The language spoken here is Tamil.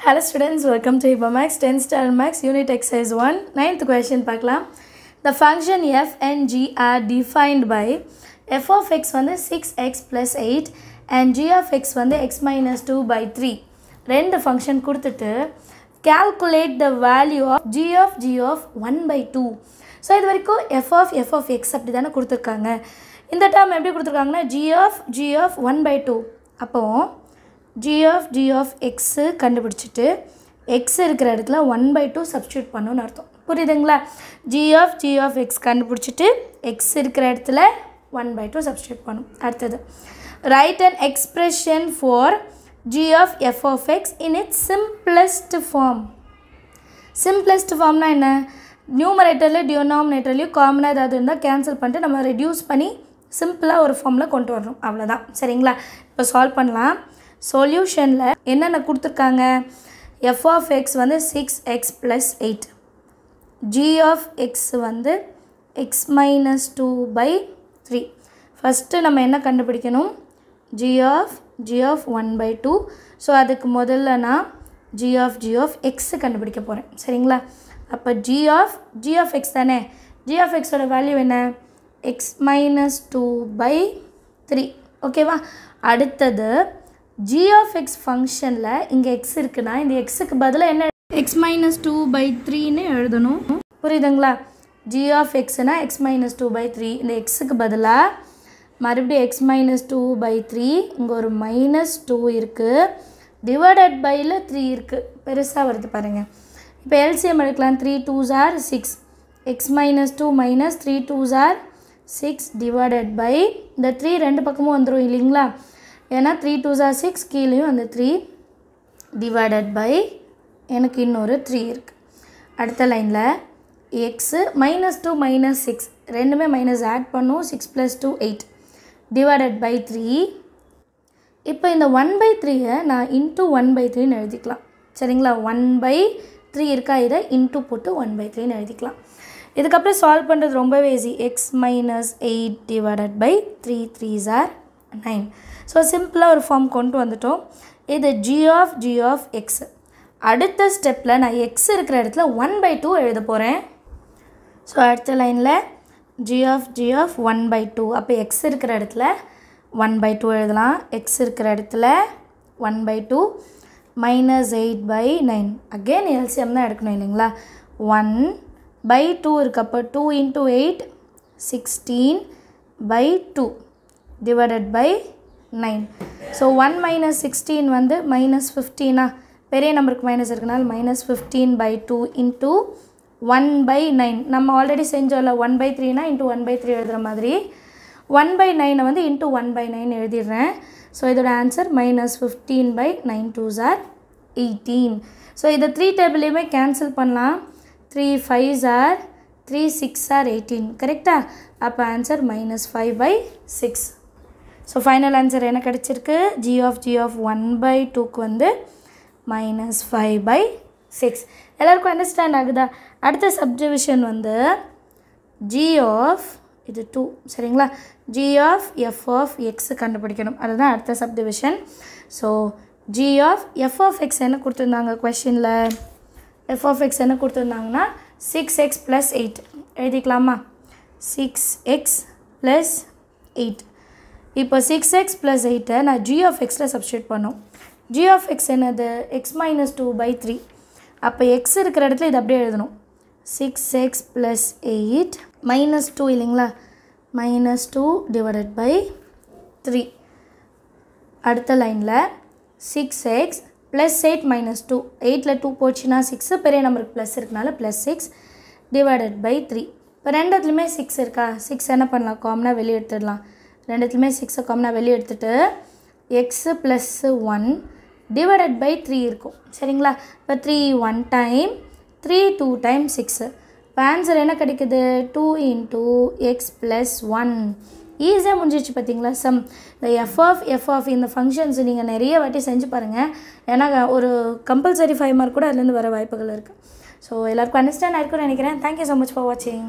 ஹலோ ஸ்டூடெண்ட்ஸ் வெல்கம் டு இப்போ maths tenth standard maths unit exercise one ninth question பார்க்கலாம் the function f and are defined by f of x வந்து six x plus eight and g x வந்து x minus two by three ரெண்டு ஃபங்க்ஷன் கொடுத்துட்டு calculate the value of g of one by two so இது வரைக்கும் f of f of x அப்படி தானே கொடுத்துருக்காங்க இந்த டேர்ம் எப்படி கொடுத்துருக்காங்கன்னா g of one by two அப்போது g of g of x கண்டுபிடிச்சிட்டு x இருக்கிற இடத்துல ஒன் பை டூ சப்ஸ்டியூட் பண்ணணும்னு அர்த்தம். புரியுதுங்களா? G of g of x கண்டுபிடிச்சிட்டு x இருக்கிற இடத்துல ஒன் பை டூ சப்ஸ்டியூட் பண்ணும். அடுத்தது write and expression for g of f of x in its simplest form simplest ஃபார்ம்னா என்ன? நியூமரேட்டர்லேயும் டியோனாமினேட்டர்லேயும் காமனாக ஏதாவது இருந்தால் கேன்சல் பண்ணிட்டு நம்ம ரெடியூஸ் பண்ணி சிம்பிளாக ஒரு ஃபார்மில் கொண்டு வரணும். அவ்வளோதான் சரிங்களா? இப்போ சால்வ் பண்ணலாம். சொல்யூஷனில் என்னென்ன கொடுத்துருக்காங்க? எஃப் ஆஃப் எக்ஸ் வந்து six x plus eight g of x வந்து x minus two by three first நம்ம என்ன கண்டுபிடிக்கணும்? G of g of one by two so அதுக்கு முதல்ல நான் g of g of x கண்டுபிடிக்க போகிறேன் சரிங்களா? அப்போ g of g of x தானே? ஜி ஆஃப் எக்ஸோட வேல்யூ என்ன? X minus two by three ஓகேவா அடுத்தது ஜி ஆஃப் எக்ஸ் ஃபங்க்ஷனில் இங்கே எக்ஸ் இருக்குன்னா இந்த எக்ஸுக்கு பதிலாக என்ன எக்ஸ் மைனஸ் டூ பை த்ரீன்னு எழுதணும். புரியுதுங்களா? G of எக்ஸ்னா x minus two by three இந்த எக்ஸுக்கு பதிலாக மறுபடியும் x minus two by three இங்கே ஒரு மைனஸ் டூ இருக்குது டிவைடட் பையில் த்ரீ இருக்குது பெருசாக வருது பாருங்கள் இப்போ எல்சிஎம் எடுக்கலாம். Three two jar six x minus two minus three two jar six divided by இந்த த்ரீ ரெண்டு பக்கமும் வந்துடும் இல்லைங்களா? ஏன்னா த்ரீ டூ ஜார் சிக்ஸ் கீழேயும் அந்த த்ரீ டிவைடட் பை எனக்கு இன்னொரு த்ரீ இருக்குது அடுத்த லைனில் x minus two minus six ரெண்டுமே மைனஸ் ஆட் பண்ணும். Six plus two eight divided by three இப்போ இந்த ஒன் பை த்ரீயை நான் இன்ட்டு ஒன் பை த்ரீன்னு எழுதிக்கலாம். சரிங்களா? ஒன் பை த்ரீ இருக்கா? இதை இன்ட்டு போட்டு ஒன் பை த்ரீன்னு எழுதிக்கலாம். இதுக்கப்புறம் சால்வ் பண்ணுறது ரொம்பவே easy x minus eight divided by three three jar nine so சிம்பிளாக ஒரு ஃபார்ம் கொண்டு வந்துட்டோம். இது g of g of x அடுத்த ஸ்டெப்பில் நான் எக்ஸ் இருக்கிற இடத்துல ஒன் பை டூ எழுத போகிறேன் ஸோ அடுத்த லைனில் g of g of one by two அப்போ எக்ஸ் இருக்கிற இடத்துல ஒன் பை டூ எழுதலாம். எக்ஸ் இருக்கிற இடத்துல one by two minus eight by nine again LCM தான் எடுக்கணும் இல்லைங்களா? ஒன் பை டூ இருக்கப்போ two into eight sixteen by two divided by nine so one minus sixteen வந்து மைனஸ் ஃபிஃப்டீனா பெரிய நம்பருக்கு மைனஸ் இருக்கனால minus fifteen by two into one by nine நம்ம ஆல்ரெடி செஞ்சோம்ல ஒன் பை த்ரீனா இன்ட்டு ஒன் பை த்ரீ எழுதுகிற மாதிரி. ஒன் பை நைனை வந்து இன்ட்டு ஒன் பை நைன் எழுதிடுறேன். ஸோ இதோட answer minus fifteen by nine two jar eighteen so இதை த்ரீ டேபிளையுமே கேன்சல் பண்ணலாம். த்ரீ ஃபைவ் ஜார் த்ரீ சிக்ஸ் ஆர் எயிட்டீன் கரெக்டாக அப்போ answer minus five by six so final answer என்ன கிடச்சிருக்கு? G of G of one by டூக்கு வந்து மைனஸ் ஃபைவ் பை சிக்ஸ் எல்லாருக்கும் அண்டர்ஸ்டாண்ட் ஆகுதா? அடுத்த சப்டிவிஷன் வந்து ஜி ஆஃப் இது டூ சரிங்களா? G of f of x கண்டுபிடிக்கணும். அதுதான் அடுத்த subdivision so g of f of x என்ன கொடுத்துருந்தாங்க கொஷினில் எஃப் ஆஃப் எக்ஸ் என்ன கொடுத்துருந்தாங்கன்னா சிக்ஸ் எக்ஸ் ப்ளஸ் எயிட் எழுதிக்கலாமா? சிக்ஸ் எக்ஸ் ப்ளஸ் எயிட் இப்போ சிக்ஸ் எக்ஸ் ப்ளஸ் எயிட்டை நான் ஜி ஆஃப் எக்ஸில் சப்ஸ்டியூட் பண்ணோம். ஜி ஆஃப் எக்ஸ் என்னது? X minus two by three அப்போ எக்ஸ் இருக்கிற இடத்துல இது அப்படியே எழுதணும். Six x plus eight minus two இல்லைங்களா? Minus two divided by three அடுத்த லைனில் six x plus eight minus two எயிட்டில் டூ போச்சுன்னா சிக்ஸு பெரிய நம்பருக்கு ப்ளஸ் இருக்கனால plus six divided by three இப்போ ரெண்டுத்துலையுமே சிக்ஸ் இருக்கா? சிக்ஸ் என்ன பண்ணலாம்? காமனாக வெளியே எடுத்துடலாம். ரெண்டுத்துலையுமே சிக்ஸை காமனாக வெளியே எடுத்துகிட்டு x plus one divided by three இருக்கும். சரிங்களா? இப்போ three one time three two time six இப்போ ஆன்சர் என்ன கிடைக்குது? Two into x plus one ஈஸியாக முடிஞ்சிச்சு பார்த்தீங்களா சம் இந்த எஃப் ஆஃப் எஃப் ஆஃப் இந்த ஃபங்க்ஷன்ஸ் நீங்கள் நிறைய வாட்டி செஞ்சு பாருங்கள் ஏன்னா ஒரு கம்பல்சரி ஃபைவ் மார்க் கூட அதுலேருந்து வர வாய்ப்புகள் இருக்குது ஸோ எல்லாருக்கும் அண்டர்ஸ்டாண்ட் ஆயிருக்கும்னு நினைக்கிறேன். தேங்க்யூ ஸோ மச் ஃபார் வாட்சிங்